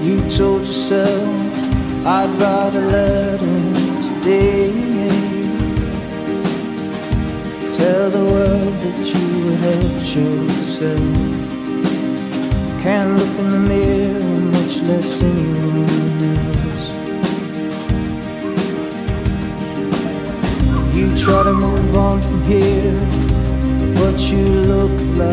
You told yourself I'd write a letter today. Tell the world that you would hurt yourself. Can't look in the mirror, much less anyone else. You try to move on from here, but you look like.